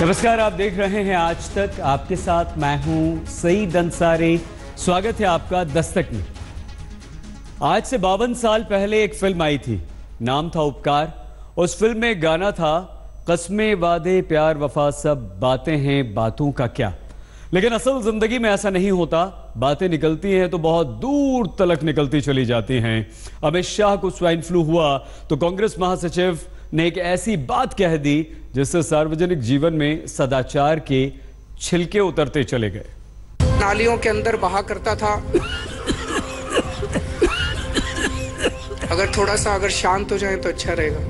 नमस्कार, आप देख रहे हैं आज तक। आपके साथ मैं हूँ सईद अंसारी। स्वागत है आपका दस्तक में। आज से बावन साल पहले एक फ़िल्म आई थी। नाम था उपकार। उस फ़िल्म में गाना था, कस्मे वादे प्यार वफा सब, बातें हैं बातों का क्या? लेकिन असल ज़िंदगी में ऐसा नहीं होता। बातें निकलती हैं तो बहुत दूर तलक निकलती चली जाती हैं। अमित शाह को स्वाइन फ्लू हुआ तो कांग्रेस महासचिव ने एक ऐसी बात कह दी जिससे सार्वजनिक जीवन में सदाचार के छिलके उतरते चले गए। नालियों के अंदर बहा करता था। अगर थोड़ा सा अगर शांत हो जाए तो अच्छा रहेगा।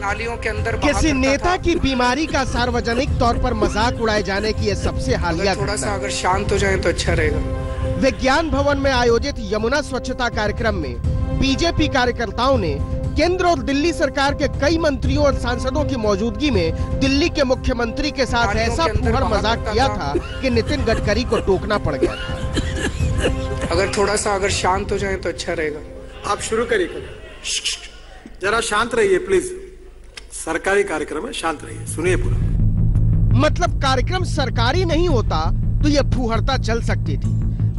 नालियों के अंदर किसी नेता की बीमारी का सार्वजनिक तौर पर मज़ाक उड़ाए जाने की यह सबसे हालिया थोड़ा सा अगर शांत हो जाए तो अच्छा रहेगा। विज्ञान भवन में आयोजित यमुना स्वच्छता कार्यक्रम में बीजेपी कार्यकर्ताओं ने केंद्र और दिल्ली सरकार के कई मंत्रियों और सांसदों की मौजूदगी में दिल्ली के मुख्यमंत्री के साथ ऐसा बहा मज़ाक किया था। कि नितिन गडकरी को टोकना पड़ गया था। अगर थोड़ा सा अगर शांत हो जाए तो अच्छा रहेगा। आप शुरू करिए जरा शांत रहिए प्लीज़ सरकारी कार्यक्रम है शांत रहिए। सुनिए पूरा। मतलब कार्यक्रम सरकारी नहीं होता तो यह फूहड़ता चल सकती थी।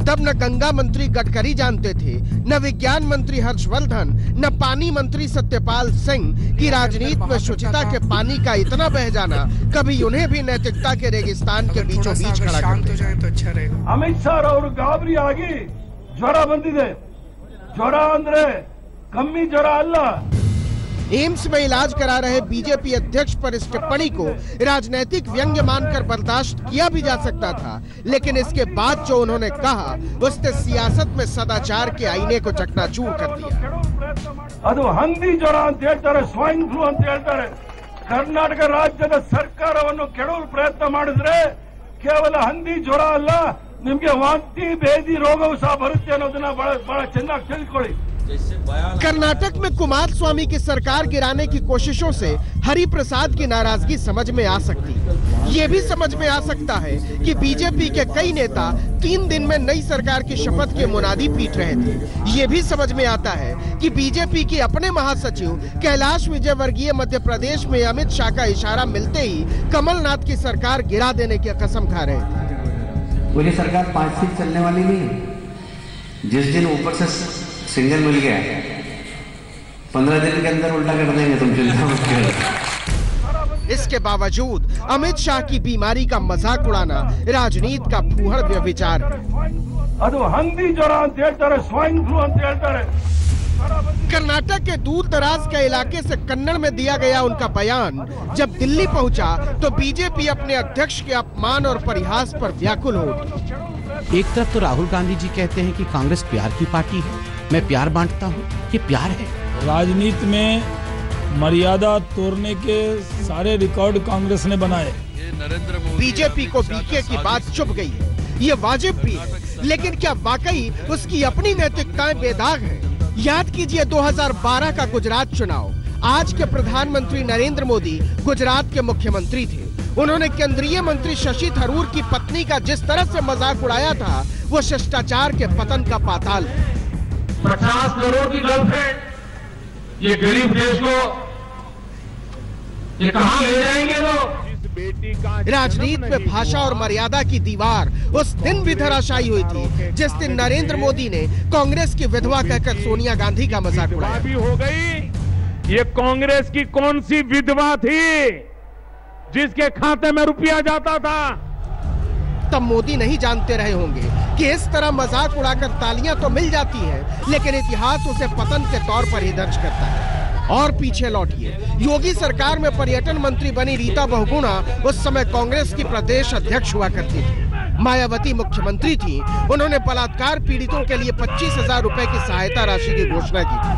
तब न गंगा मंत्री गडकरी जानते थे न विज्ञान मंत्री हर्षवर्धन न पानी मंत्री सत्यपाल सिंह की राजनीति में शुचिता के पानी का इतना बह जाना कभी उन्हें भी नैतिकता के रेगिस्तान के अगर बीचों थोड़ा सा बीच अगर खड़ा कर शांत हो देता जाए तो अच्छा रहेगा ಅಮಿತ್ ಶಾ ಅವರು ಗಾಬರಿ ಆಗಿ ಜ್ವರ ಬಂದಿದೆ ಜ್ವರ ಅಂದ್ರೆ ಕಮ್ಮಿ ಜ್ವರ ಅಲ್ಲ एम्स में इलाज करा रहे बीजेपी अध्यक्ष पर इस टिप्पणी को राजनीतिक व्यंग्य मानकर बर्दाश्त किया भी जा सकता था लेकिन इसके बाद जो उन्होंने कहा उसने सियासत में सदाचार के आईने को चकनाचूर कर दिया ಅದು ಹಂದಿ ಜ್ವರ ಅಂತ ಹೇಳ್ತಾರೆ ಸ್ವೈನ್ ಫ್ಲೂ ಅಂತ ಹೇಳ್ತಾರೆ ಕರ್ನಾಟಕ ರಾಜ್ಯದ ಸರ್ಕಾರವನ್ನು ಕೆಡವಲು ಪ್ರಯತ್ನ ಮಾಡಿದ್ರೆ ಕೇವಲ ಹಂದಿ ಜ್ವರ ಅಲ್ಲ ನಿಮ್ಗೆ ವಾಂತಿ ಭೇದಿ ರೋಗವು ಸಹ ಬರುತ್ತೆ ಅನ್ನೋದನ್ನ ಬಹಳ ಬಹಳ ಚೆನ್ನಾಗಿ ತಿಳ್ಕೊಳ್ಳಿ कर्नाटक में कुमार स्वामी की सरकार गिराने की कोशिशों से हरि प्रसाद की नाराज़गी समझ में आ सकती। ये भी समझ में आ सकता है कि बीजेपी के कई नेता तीन दिन में नई सरकार की शपथ के मुनादी पीट रहे थे। ये भी समझ में आता है कि बीजेपी के अपने महासचिव कैलाश विजयवर्गीय मध्य प्रदेश में अमित शाह का इशारा मिलते ही कमलनाथ की सरकार गिरा देने की कसम खा रहे थे। बोली सरकार पाँच सीट चलने वाली नहीं है। जिस दिन ऊपर से सिंगल मिल गया। पंद्रह दिन के अंदर उल्टा कर देंगे तुम चिंता मत करो। इसके बावजूद अमित शाह की बीमारी का मज़ाक उड़ाना राजनीति का फूहड़ व्यविचार कर्नाटक के दूर दराज के इलाके से कन्नड़ में दिया गया उनका बयान जब दिल्ली पहुँचा तो बीजेपी अपने अध्यक्ष के अपमान और परिहास पर व्याकुल हो एक तरफ़ तो राहुल गांधी जी कहते हैं कि कांग्रेस प्यार की पार्टी है मैं प्यार बांटता हूँ ये प्यार है। राजनीति में मर्यादा तोड़ने के सारे रिकॉर्ड कांग्रेस ने बनाए। नरेंद्र बीजेपी को बीके की बात चुप गई है। ये वाजिब भी है लेकिन क्या वाकई उसकी अपनी नैतिकताएँ बेदाग है? याद कीजिए 2012 का गुजरात चुनाव। आज के प्रधानमंत्री नरेंद्र मोदी गुजरात के मुख्यमंत्री थे। उन्होंने केंद्रीय मंत्री शशि थरूर की पत्नी का जिस तरह से मज़ाक उड़ाया था वो शिष्टाचार के पतन का पाताल है। पचास करोड़ की गर्लफ्रेंड ये गरीब देश को ये कहाँ ले जाएँगे लोग? राजनीति में भाषा और मर्यादा की दीवार उस दिन भी धराशायी हुई थी जिस दिन नरेंद्र मोदी ने कांग्रेस की विधवा कहकर सोनिया गांधी का मज़ाक उड़ाया। भी हो गई। ये कांग्रेस की कौन सी विधवा थी जिसके खाते में रुपया जाता था? तब मोदी नहीं जानते रहे होंगे। कि इस तरह मज़ाक उड़ाकर तालियाँ तो मिल जाती हैं, लेकिन इतिहास उसे पतन के तौर पर ही दर्ज करता है। और पीछे लौटिए। योगी सरकार में पर्यटन मंत्री बनी रीता बहुगुणा उस समय कांग्रेस की प्रदेश अध्यक्ष हुआ करती थी। मायावती मुख्यमंत्री थी। उन्होंने बलात्कार पीड़ितों के लिए पच्चीस हज़ार रूपए की सहायता राशि की घोषणा की थी।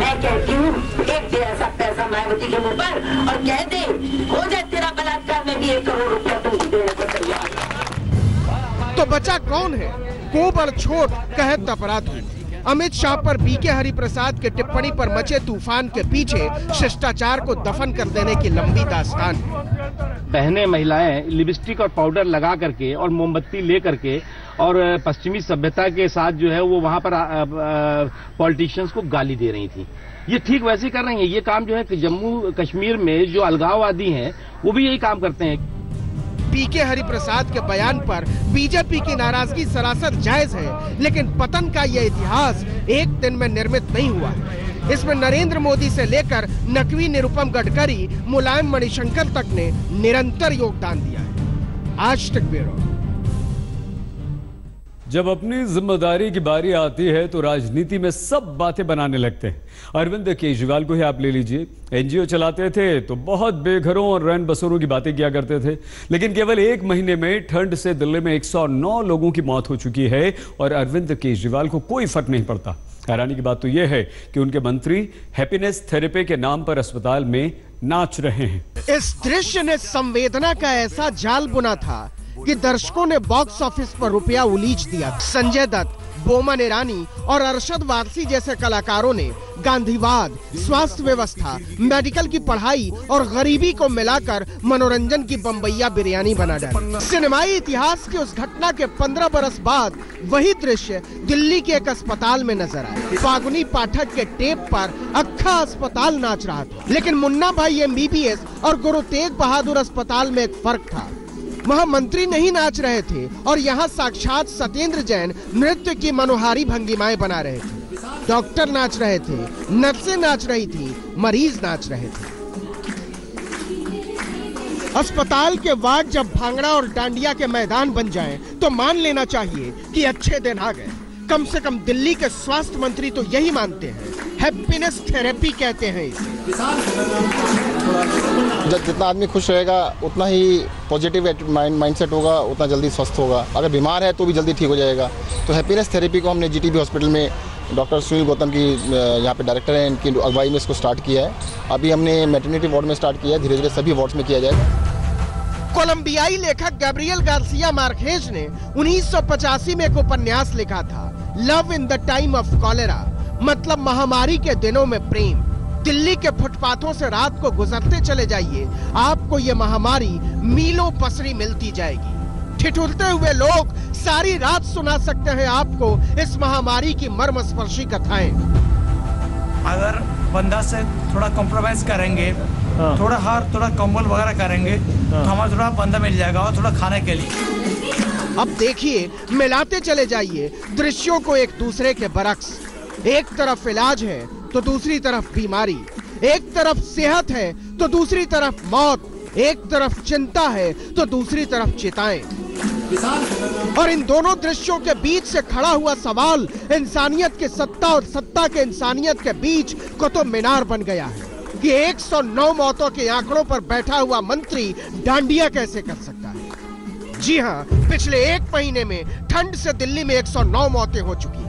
मैं कहती हूँ एक दे ऐसा पैसा मायावती के मुँह पर और कह दे हो जाए तेरा बलात्कार में भी एक करोड़ रुपया तैयार। तो बचा कौन है? कोबर छोट कहत अपराध अमित शाह पर बीके हरिप्रसाद के टिप्पणी पर मचे तूफ़ान के पीछे शिष्टाचार को दफन कर देने की लंबी दास्तान। बहनें, महिलाएँ, लिपस्टिक और पाउडर लगा करके और मोमबत्ती ले करके और पश्चिमी सभ्यता के साथ जो है वो वहाँ पर पॉलिटिशियंस को गाली दे रही थी। ये ठीक वैसे कर रही है। ये काम जो है जम्मू कश्मीर में जो अलगाववादी हैं, वो भी यही काम करते हैं। पीके हरिप्रसाद के बयान पर बीजेपी की नाराज़गी सरासर जायज़ है, लेकिन पतन का यह इतिहास एक दिन में निर्मित नहीं हुआ। इसमें नरेंद्र मोदी से लेकर नकवी निरुपम गडकरी, मुलायम मणिशंकर तक ने निरंतर योगदान दिया है। आज तक ब्यूरो। जब अपनी ज़िम्मेदारी की बारी आती है तो राजनीति में सब बातें बनाने लगते हैं। अरविंद केजरीवाल को ही आप ले लीजिए। एनजीओ चलाते थे तो बहुत बेघरों और रैन बसोरों की बातें किया करते थे। लेकिन केवल एक महीने में ठंड से दिल्ली में 109 लोगों की मौत हो चुकी है और अरविंद केजरीवाल को कोई फ़र्क नहीं पड़ता। हैरानी की बात तो यह है कि उनके मंत्री हैप्पीनेस थेरेपी के नाम पर अस्पताल में नाच रहे हैं। इस दृश्य ने संवेदना का ऐसा जाल बुना था कि दर्शकों ने बॉक्स ऑफ़िस पर रुपया उलीच दिया। संजय दत्त, बोमन ईरानी और अरशद वारसी जैसे कलाकारों ने गांधीवाद, स्वास्थ्य व्यवस्था मेडिकल की पढ़ाई और गरीबी को मिलाकर मनोरंजन की बम्बैया बिरयानी बना डाली। सिनेमाई इतिहास की उस घटना के पंद्रह बरस बाद वही दृश्य दिल्ली के एक अस्पताल में नज़र आया। फागुनी पाठक के टेप पर अखा अस्पताल नाच रहा था। लेकिन मुन्ना भाई एमबीबीएस और गुरु तेग बहादुर अस्पताल में एक फ़र्क था। वहाँ मंत्री नहीं नाच रहे थे और यहाँ साक्षात सत्येंद्र जैन नृत्य की मनोहारी भंगिमाएँ बना रहे थे। डॉक्टर नाच रहे थे नर्सें नाच रही थी मरीज़ नाच रहे थे। अस्पताल के वार्ड जब भांगड़ा और डांडिया के मैदान बन जाएँ, तो मान लेना चाहिए कि अच्छे दिन आ गए। कम से कम दिल्ली के स्वास्थ्य मंत्री तो यही मानते हैं। हैप्पीनेस थेरेपी कहते हैं इसे। जब जितना आदमी खुश रहेगा उतना ही पॉजिटिव माइंड माइंडसेट होगा उतना जल्दी स्वस्थ होगा। अगर बीमार है तो भी जल्दी ठीक हो जाएगा। तो हैप्पीनेस थेरेपी को हमने जीटीबी हॉस्पिटल में डॉक्टर सुनील गौतम की यहाँ पे डायरेक्टर हैं इनकी अगुवाई में इसको स्टार्ट किया है। अभी हमने मेटर्निटी वार्ड में स्टार्ट किया है धीरे धीरे सभी वार्ड्स में किया जाएगा। कोलंबियाई लेखक गैब्रियल गार्सिया मार्केज ने उन्नीस सौ पचासी में एक उपन्यास लिखा था love in the time of cholera मतलब महामारी के दिनों में प्रेम। दिल्ली के फुटपाथों से रात को गुजरते चले जाइए आपको ये महामारी मीलों पसरी मिलती जाएगी। ठिठुरते हुए लोग सारी रात सुना सकते हैं आपको इस महामारी की मर्मस्पर्शी कथाएँ। अगर बंदा से थोड़ा कॉम्प्रोमाइज करेंगे हाँ। थोड़ा हार थोड़ा कंबल वगैरह करेंगे हाँ। तो हमारा थोड़ा बंदा मिल जाएगा और थोड़ा खाने के लिए। अब देखिए मिलाते चले जाइए दृश्यों को एक दूसरे के बरक्स। एक तरफ़ इलाज है तो दूसरी तरफ़ बीमारी। एक तरफ़ सेहत है तो दूसरी तरफ़ मौत। एक तरफ़ चिंता है तो दूसरी तरफ़ चिताएँ। और इन दोनों दृश्यों के बीच से खड़ा हुआ सवाल इंसानियत के सत्ता और सत्ता के इंसानियत के बीच को तो मीनार बन गया है कि 109 मौतों के आंकड़ों पर बैठा हुआ मंत्री डांडिया कैसे कर सकता है? जी हाँ पिछले एक महीने में ठंड से दिल्ली में 109 मौतें हो चुकी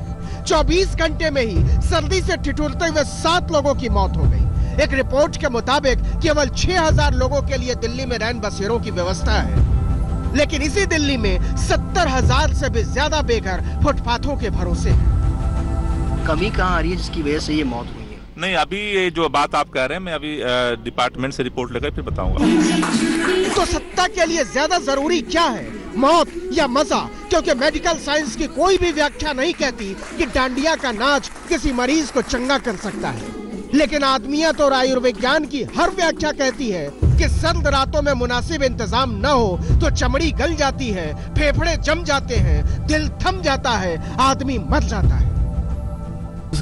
24 घंटे में ही सर्दी से ठिठुरते हुए सात लोगों की मौत हो गई। एक रिपोर्ट के मुताबिक केवल 6000 लोगों के लिए दिल्ली में रैन बसेरों की व्यवस्था है। लेकिन इसी दिल्ली में सत्तर हज़ार से भी ज़्यादा बेघर फुटपाथों के भरोसे है। कमी कहाँ आ रही है जिसकी वजह से ये मौत हुई है? नहीं अभी ये जो बात आप कह रहे हैं मैं अभी डिपार्टमेंट से रिपोर्ट लेकर फिर बताऊँगा। तो सत्ता के लिए ज़्यादा ज़रूरी क्या है? मौत या मज़ा क्योंकि मेडिकल साइंस की कोई भी व्याख्या नहीं कहती कि डांडिया का नाच किसी मरीज़ को चंगा कर सकता है। लेकिन आदमियत और आयुर्विज्ञान की हर व्याख्या कहती है कि सर्द रातों में मुनासिब इंतज़ाम न हो तो चमड़ी गल जाती है फेफड़े जम जाते हैं दिल थम जाता है आदमी मर जाता है।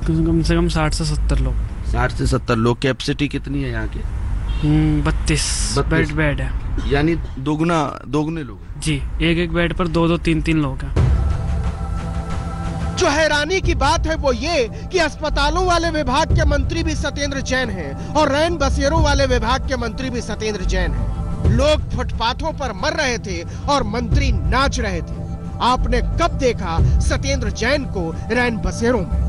कम से कम साठ से सत्तर लोग। साठ से सत्तर लोग। कैपेसिटी कितनी है यहाँ की? हम्म, बत्तीस। बेड बेड है। यानी दोगुना दोगुने लोग। जी, एक एक बेड पर दो दो, तीन तीन लोग हैं। जो हैरानी की बात है वो ये कि अस्पतालों वाले विभाग के मंत्री भी सत्येंद्र जैन हैं और रैन बसेरों वाले विभाग के मंत्री भी सत्येंद्र जैन हैं। लोग फुटपाथों पर मर रहे थे और मंत्री नाच रहे थे। आपने कब देखा सत्येंद्र जैन को रैन बसेरों में?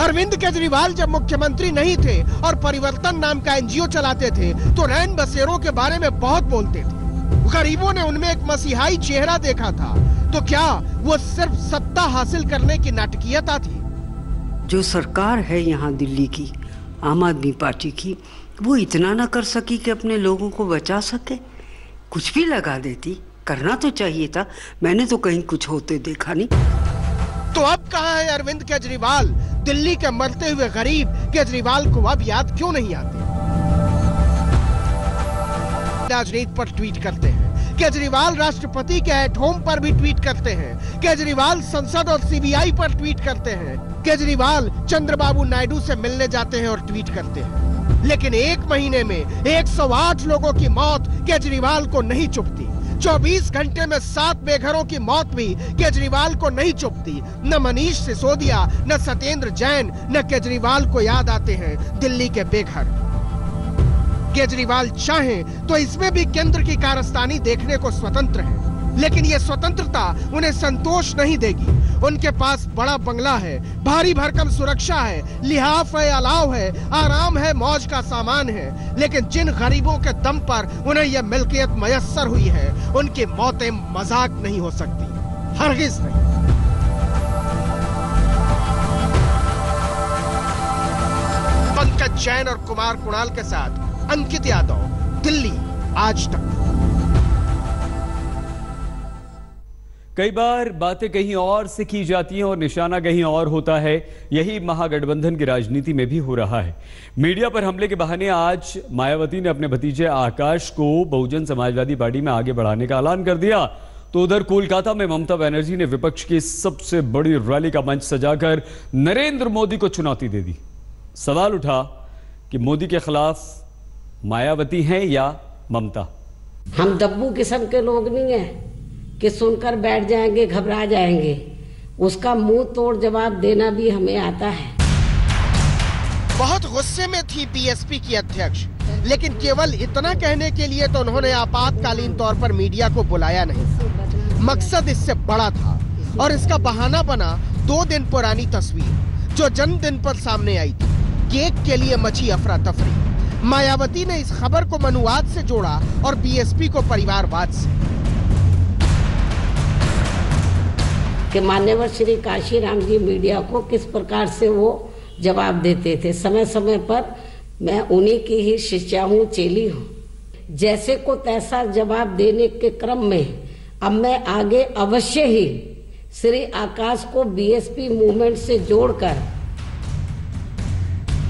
अरविंद केजरीवाल जब मुख्यमंत्री नहीं थे और परिवर्तन नाम का एनजीओ चलाते थे तो रैन बसेरों के बारे में बहुत बोलते थे। गरीबों ने उनमें एक मसीहाई चेहरा देखा था। तो क्या वो सिर्फ़ सत्ता हासिल करने की नाटकीयता थी? जो सरकार है यहाँ दिल्ली की आम आदमी पार्टी की वो इतना ना कर सकी कि अपने लोगों को बचा सके। कुछ भी लगा देती करना तो चाहिए था। मैंने तो कहीं कुछ होते देखा नहीं। तो अब कहा है अरविंद केजरीवाल? दिल्ली के मरते हुए गरीब केजरीवाल को अब याद क्यों नहीं आते? राजनीति पर ट्वीट करते हैं। केजरीवाल राष्ट्रपति के एट होम पर भी ट्वीट करते हैं। केजरीवाल संसद और सीबीआई पर ट्वीट करते हैं। केजरीवाल चंद्रबाबू नायडू से मिलने जाते हैं और ट्वीट करते हैं। लेकिन एक महीने में 108 लोगों की मौत केजरीवाल को नहीं चुपती 24 घंटे में सात बेघरों की मौत भी केजरीवाल को नहीं चुपती न मनीष सिसोदिया, न सत्येंद्र जैन, न केजरीवाल को याद आते हैं। दिल्ली के बेघर। केजरीवाल चाहें तो इसमें भी केंद्र की कारस्तानी देखने को स्वतंत्र है। लेकिन ये स्वतंत्रता उन्हें संतोष नहीं देगी। उनके पास बड़ा बंगला है, भारी भरकम सुरक्षा है, लिहाफ है, अलाव है, आराम है, मौज का सामान है। लेकिन जिन गरीबों के दम पर उन्हें यह मिल्कियत मयसर हुई है, उनकी मौतें मज़ाक नहीं हो सकती, हरगिज नहीं। पंकज जैन और कुमार कुणाल के साथ अंकित यादव, दिल्ली, आज तक। कई बार बातें कहीं और से की जाती हैं और निशाना कहीं और होता है। यही महागठबंधन की राजनीति में भी हो रहा है। मीडिया पर हमले के बहाने आज मायावती ने अपने भतीजे आकाश को बहुजन समाजवादी पार्टी में आगे बढ़ाने का ऐलान कर दिया। तो उधर कोलकाता में ममता बनर्जी ने विपक्ष की सबसे बड़ी रैली का मंच सजाकर नरेंद्र मोदी को चुनौती दे दी। सवाल उठा कि मोदी के खिलाफ मायावती हैं या ममता? हम दब्बू किस्म के लोग नहीं हैं कि सुनकर बैठ जाएँगे घबरा जाएँगे। उसका मुँह तोड़ जवाब देना भी हमें आता है। बहुत गुस्से में थी बीएसपी की अध्यक्ष लेकिन केवल इतना कहने के लिए तो उन्होंने आपातकालीन तौर पर मीडिया को बुलाया नहीं। मकसद इससे बड़ा था और इसका बहाना बना दो दिन पुरानी तस्वीर जो जन्मदिन पर सामने आई थी। केक के लिए मची अफरा तफरी। मायावती ने इस खबर को मनुवाद से जोड़ा और बीएसपी को परिवारवाद से। कि मान्यवर श्री काशीराम जी मीडिया को किस प्रकार से वो जवाब देते थे। समय समय पर मैं उन्हीं की ही शिष्या हूँ, चेली हूँ। जैसे को तैसा जवाब देने के क्रम में अब मैं आगे अवश्य ही श्री आकाश को बीएसपी मूवमेंट से जोड़कर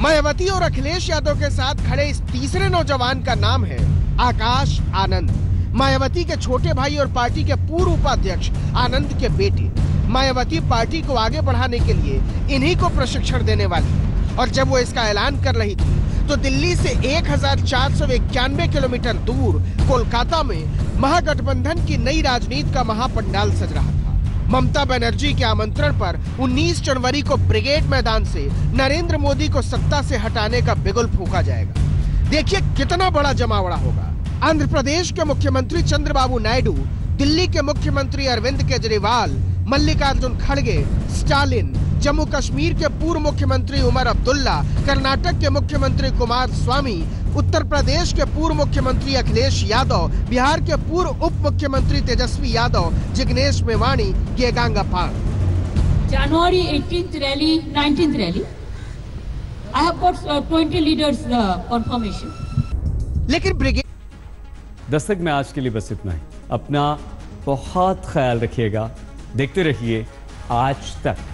मायावती और अखिलेश यादव के साथ खड़े इस तीसरे नौजवान का नाम है आकाश आनंद। मायावती के छोटे भाई और पार्टी के पूर्व उपाध्यक्ष आनंद के बेटे। मायावती पार्टी को आगे बढ़ाने के लिए इन्हीं को प्रशिक्षण देने वाली और जब वो इसका ऐलान कर रही थी तो दिल्ली से एक हज़ार चार सौ इक्यानवे किलोमीटर दूर कोलकाता में महागठबंधन की नई राजनीति का महापंडाल सज रहा था। ममता बनर्जी के आमंत्रण पर 19 जनवरी को ब्रिगेड मैदान से नरेंद्र मोदी को सत्ता से हटाने का बिगुल फूका जाएगा। देखिए कितना बड़ा जमावड़ा होगा। आंध्र प्रदेश के मुख्यमंत्री चंद्रबाबू नायडू, दिल्ली के मुख्यमंत्री अरविंद केजरीवाल, मल्लिकार्जुन खड़गे, स्टालिन जम्मू कश्मीर के पूर्व मुख्यमंत्री उमर अब्दुल्ला कर्नाटक के मुख्यमंत्री कुमार स्वामी उत्तर प्रदेश के पूर्व मुख्यमंत्री अखिलेश यादव बिहार के पूर्व उप मुख्यमंत्री तेजस्वी यादव जिग्नेश मेवाणी गेगांगा पाल January 18th rally, 19th rally. I have got uh, 20 leaders uh, लेकिन ब्रिगेड दस्तक में आज के लिए बस इतना ही। अपना बहुत ख्याल रखिएगा। देखते रहिए आज तक।